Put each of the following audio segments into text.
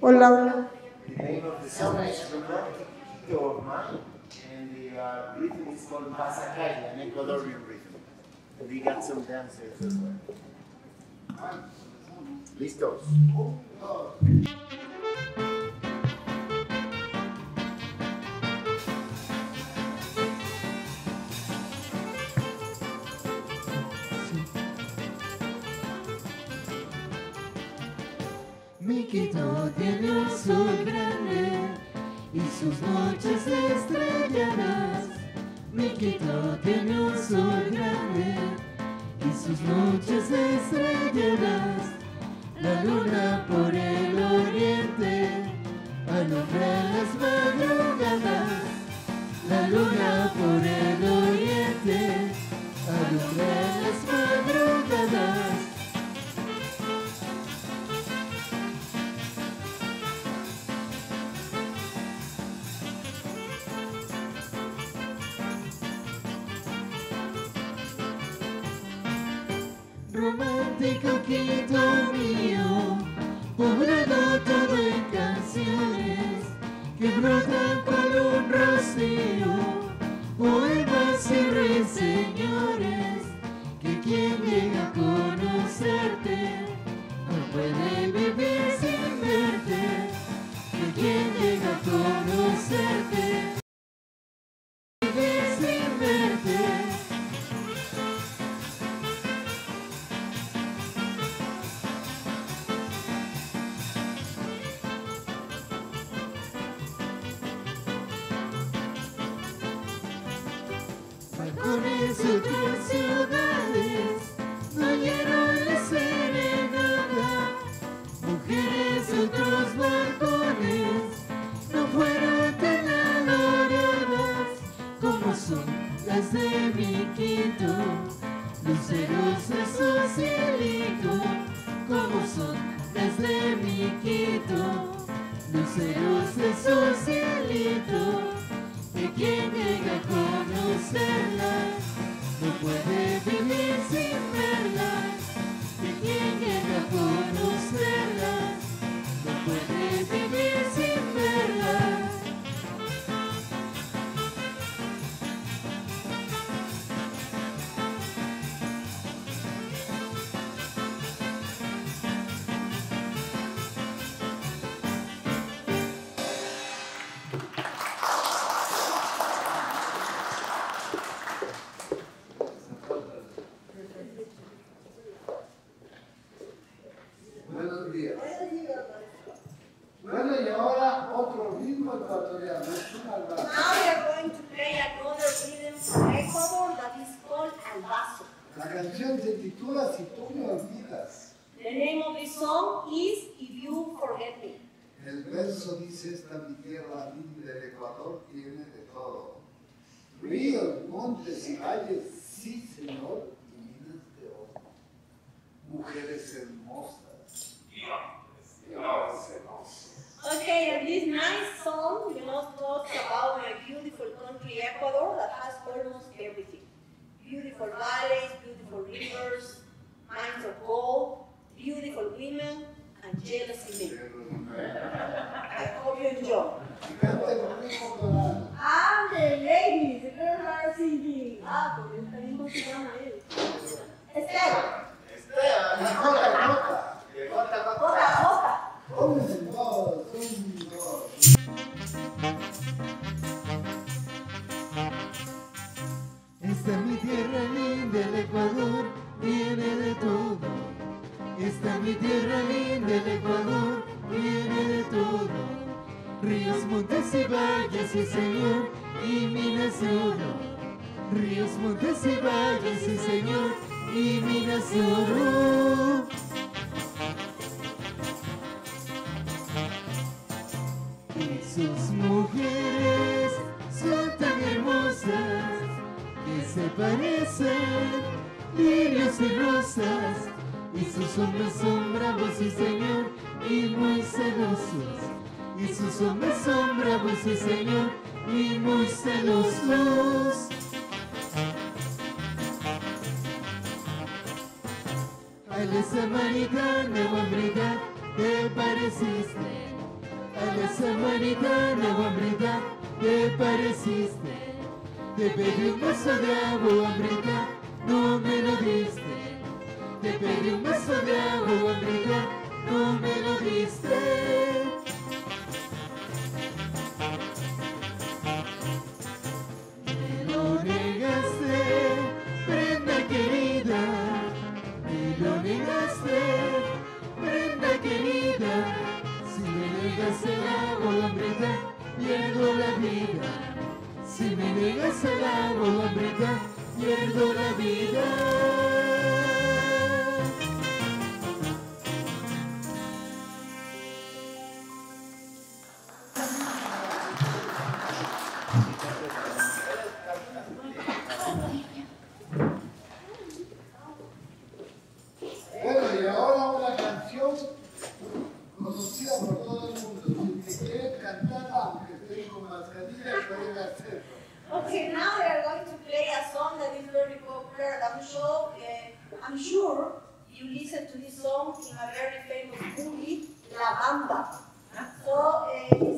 Hola, hola. The name of the song is of Mine, and the uh, rhythm is called Pasacay, an Ecuadorian rhythm. And we got some dancers as well. Listos. Mi Quito tiene un sol grande y sus noches estrelladas. Mi Quito tiene un sol grande y sus noches estrelladas. La luna por el oriente alumbra las madrugadas. La luna por el oriente alumbra las madrugadas. Party Cookie Dough. Esta mi tierra linda del Ecuador tiene de todo. Ríos, montes y valles, sí señor, y minas de oro. Mujeres hermosas. y hombres celosos. Okay, and this nice song, you know, talks about my beautiful country Ecuador that has almost everything. Beautiful valleys, beautiful rivers, mines of gold, beautiful women, and jealousy men. I hope you enjoy. Ah, the ladies, girls are singing. Ah, porque está. Esta es mi tierra linda, el Ecuador tiene de todo. Esta es mi tierra linda, el Ecuador tiene de todo. Ríos, montes y valles, sí señor, y minas de oro. Ríos, montes y valles, sí señor, y minas de oro. Y sus mujeres son tan hermosas que se parecen lirios y rosas y sus hombres son bravos, sí Señor, y muy celosos. Y sus hombres son bravos, sí Señor, y muy celosos. A la samaritana, hombridad, te pareciste. A la samaritana, hombridad, te pareciste. Te pedí un vaso de agua, hombridad, no me te pedí un vaso de agua, brillar, no me lo diste. Me lo negaste, prenda querida. Me lo negaste, prenda querida. Si me negas el agua, brillar, pierdo la vida. Si me negas el agua, brillar, la bamba. So, eh,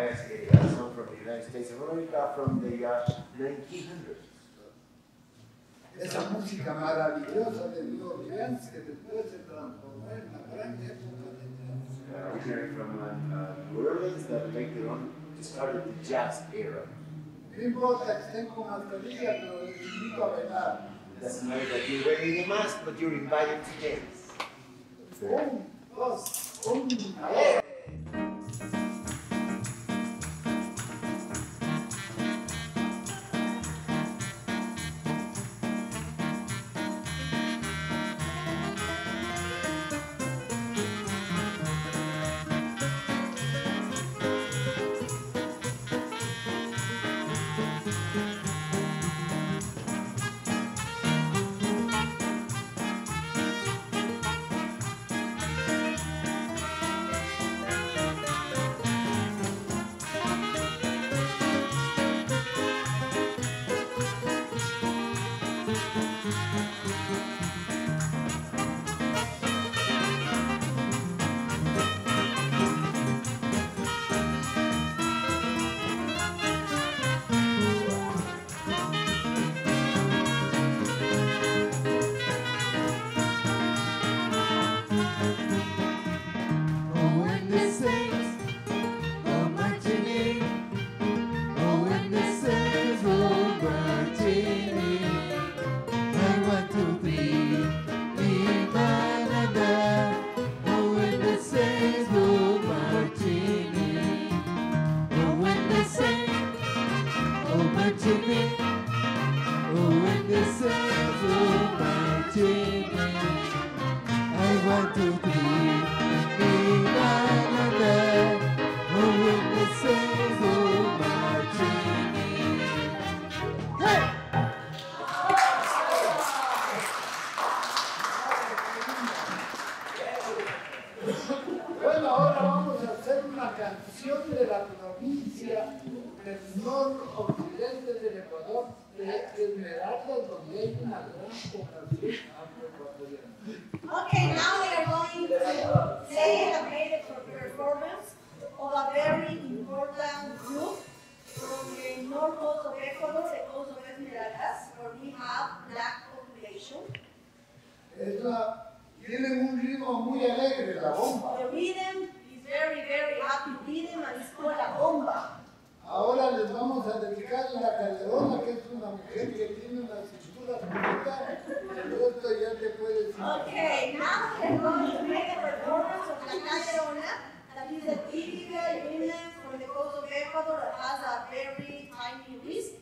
as a uh, from the United States of America from the uh, 1900s. Esa música maravillosa de New Orleans que después se transformó en la gran época de jazz. Uh, we heard from uh, New Orleans that later on started the jazz era. No importa que estén con mascarilla, pero les invito a bailar. It not that you're wearing a mask, but you're invited to dance. Un, dos, un, Okay, now we are going to play the performance of a very important group from the north coast of Ecuador, the coast of Esmeraldas, where we have black population. Es una- tienen un ritmo muy alegre, la bomba. The rhythm is very, very happy rhythm and it's called a bomba. Ahora les vamos a dedicar la calderona, que es una mujer que tiene una cintura bonita. El resto ya te puedes decir. Okay, now we are going to make a performance of La Calderona, that is a typical women from the coast of Ecuador that has a very tiny wrist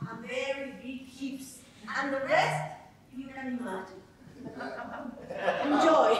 and very big hips. And the rest, you can imagine. Enjoy.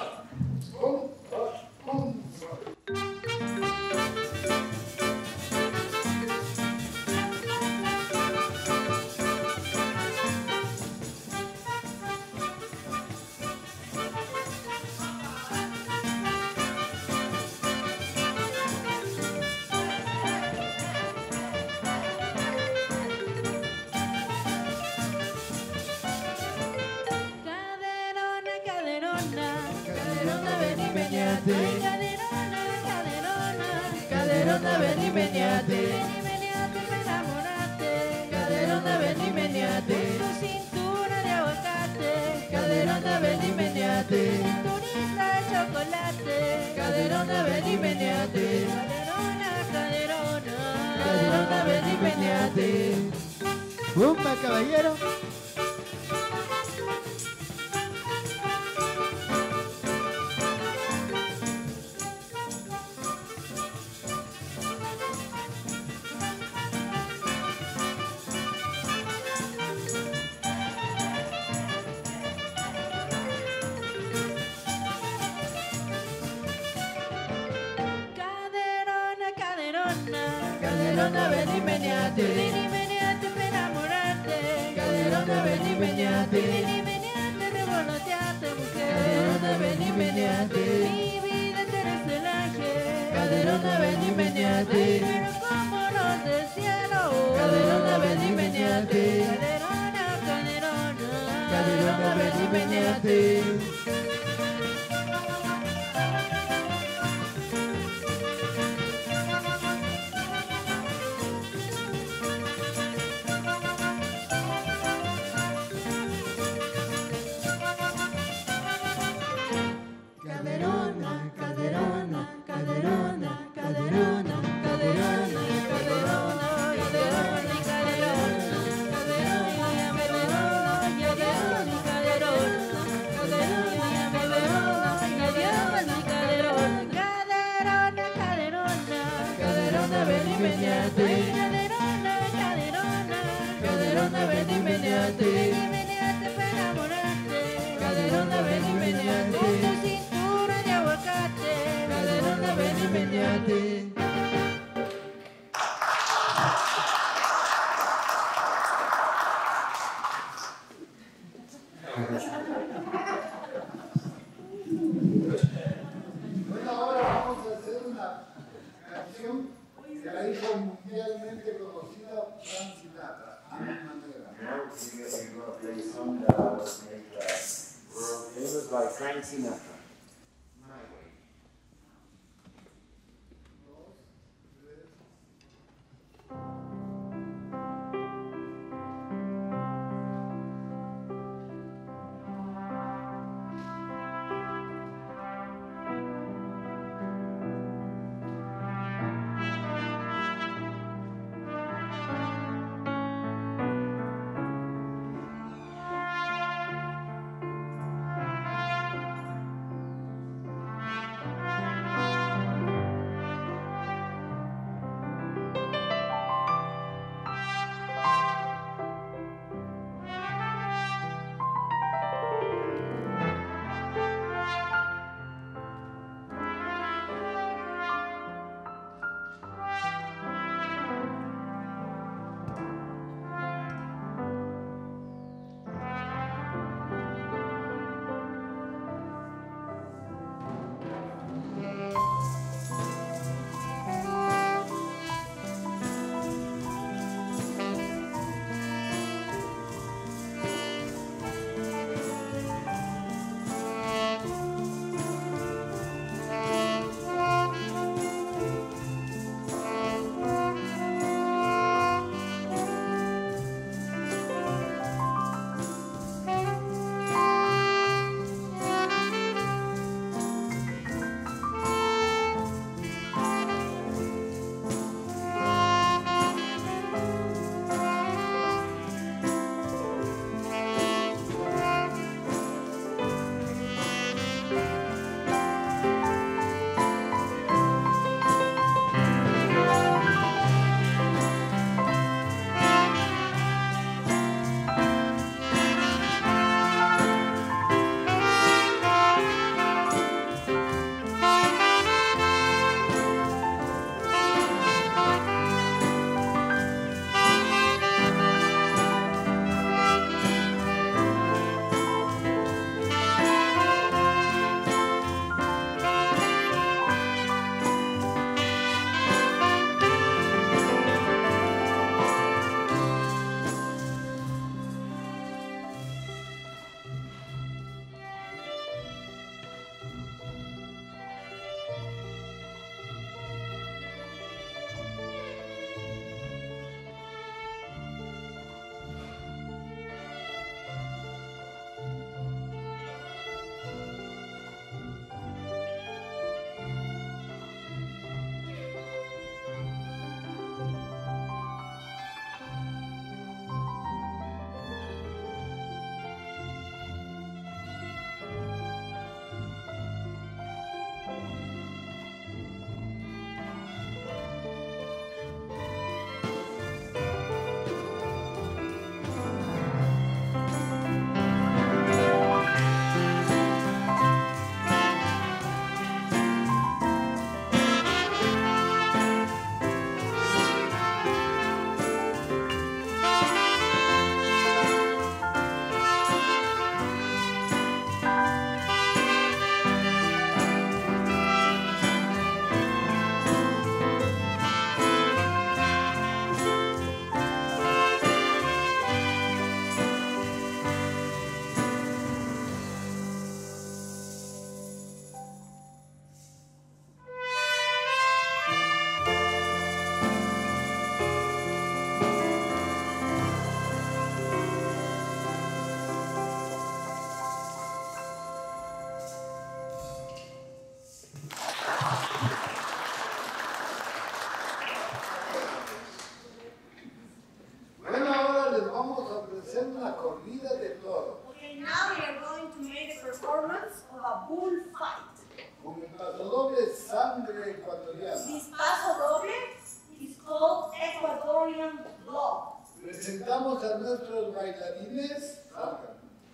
Caderona, ven y meneate, ven y meneate, me enamorarte. Caderona, ven y meneate, ven y meneate, revoloteate, mujer. Caderona, ven y meneate, mi vida tú eres el ángel. Caderona, ven y meneate, pero como los del cielo. Caderona, ven y meneate, caderona, caderona, caderona, ven y meneate.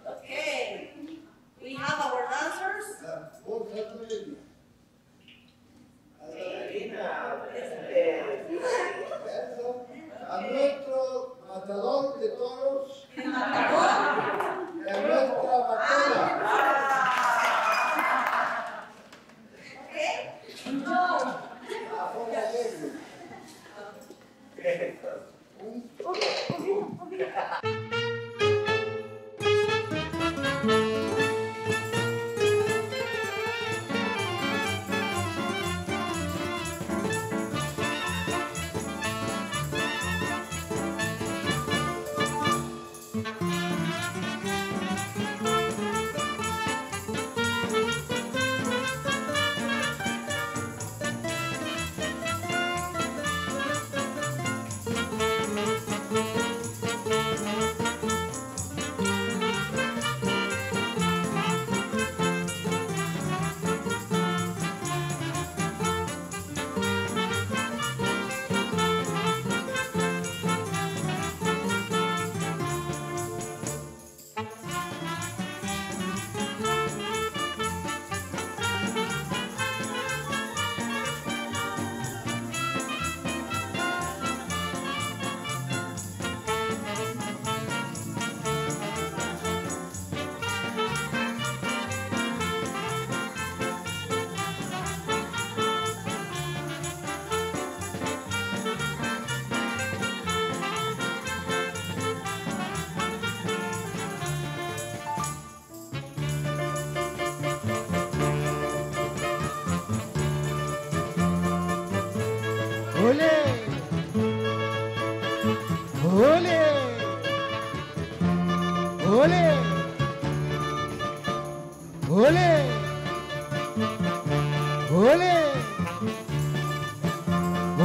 Okay.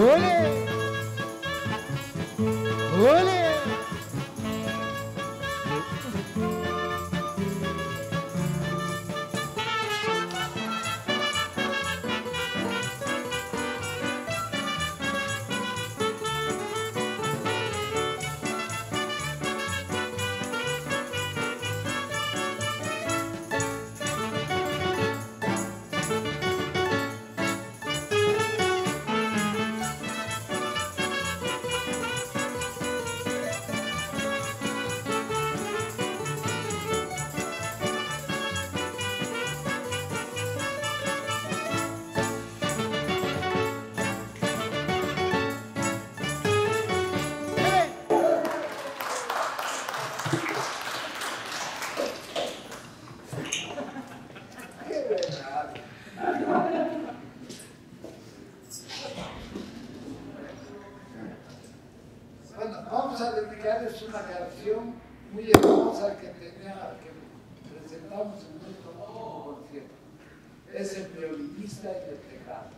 ¡Ole! Vamos a dedicarles una canción muy hermosa que tenía, que presentamos en nuestro último concierto. Es el violinista y el tejado.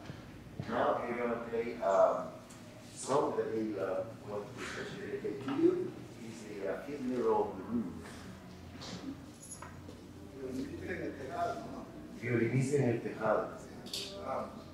Now we're going to play a song that we uh, want to dedicate to you. It's the uh, Fiddler on the Roof. Violinista y el tejado, ¿no? Violinista en el tejado. Vamos.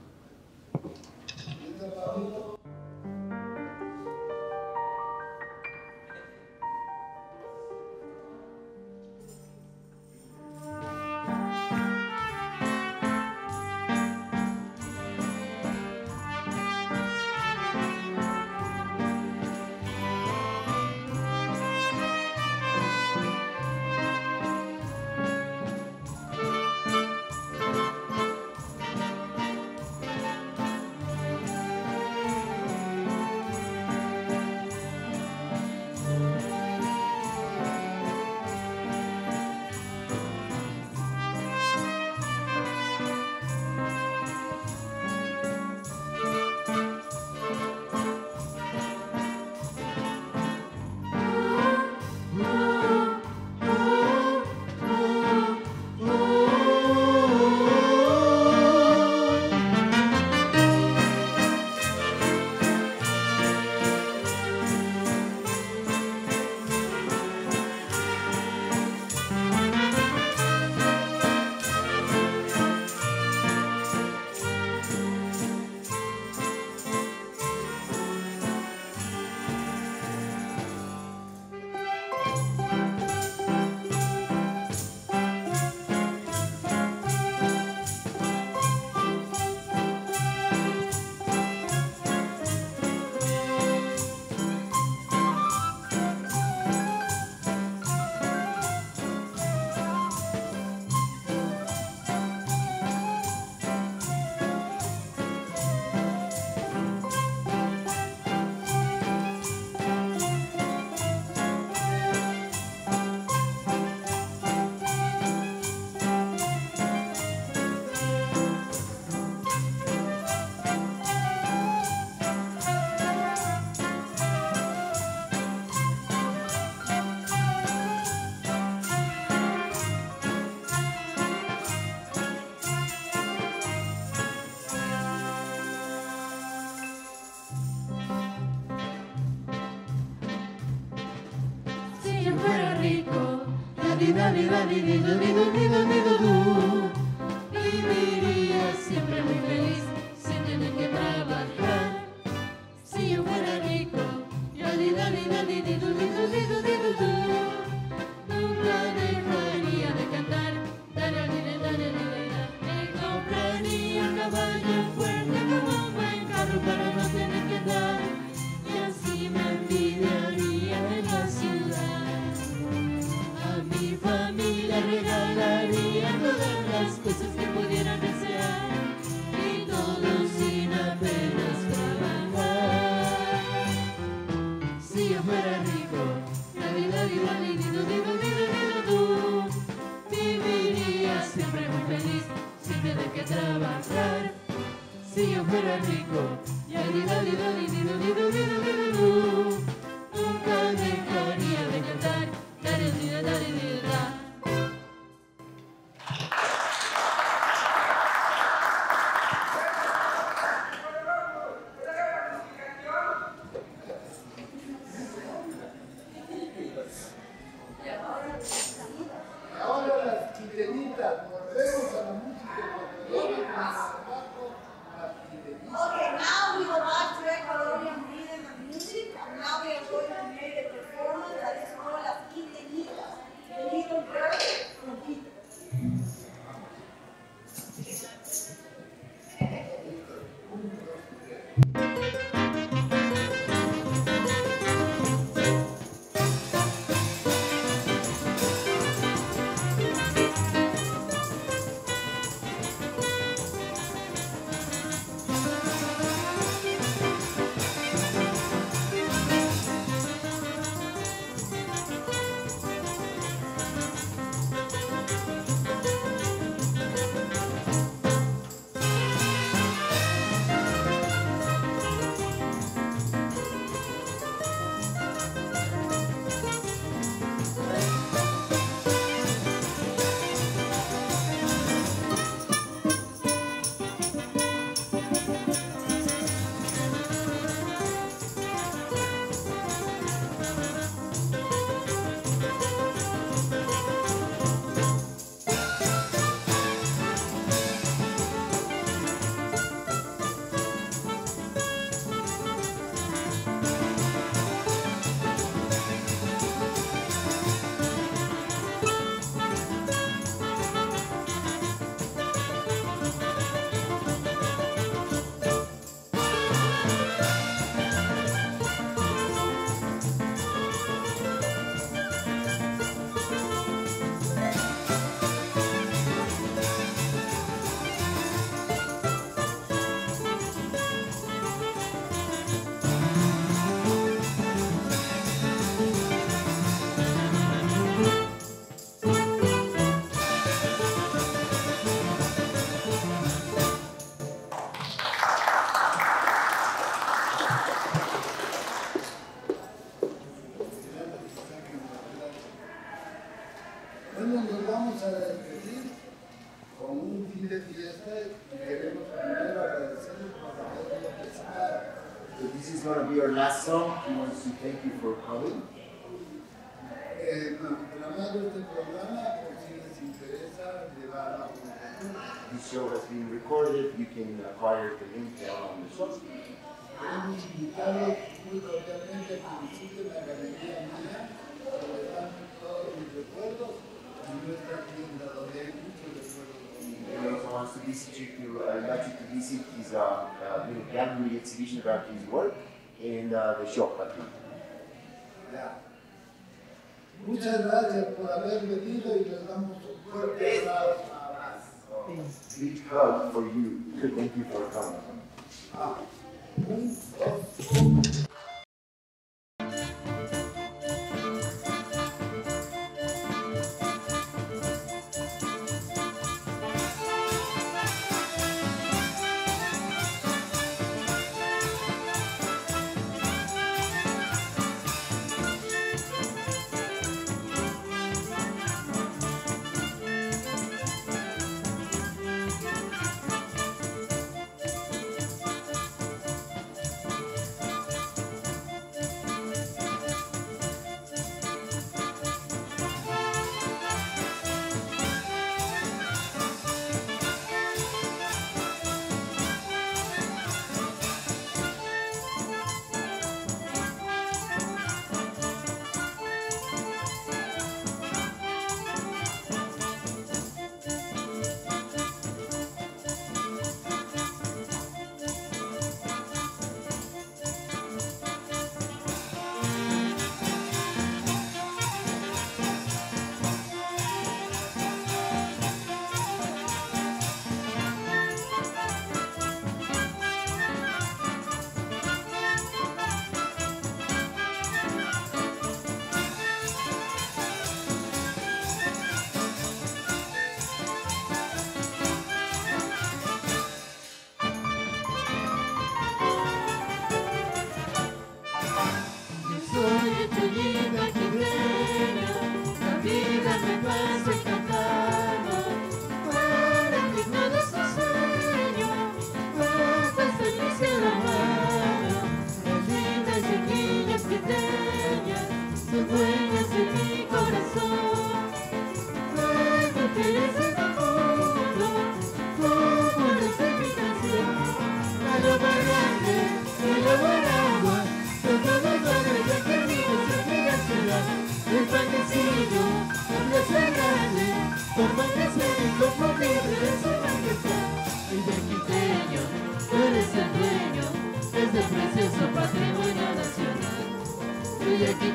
Hallelujah. Vamos a despedir con un fin de fiesta y queremos primero por habernos participado. This is going to be our last song. We want to thank you for coming. Eh, este programa por si les interesa llevar a show has been recorded. You can acquire the link down on the show. Queremos muy cordialmente a que visiten la Galería Mía, todos mis recuerdos, y nuestra tienda, donde hay muchos recuerdos bonitos. He also wants to visit you to, invite you to visit his uh, uh, little gallery exhibition about his work and uh, the shop. I think. Ya. Muchas gracias por haber venido y les damos un fuerte abrazo. Big hug for you. Thank you for coming. Ah,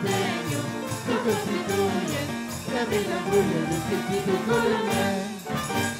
pequeño, tu cosito la vida voy a decir que